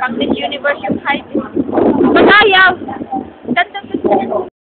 From Miss Universe.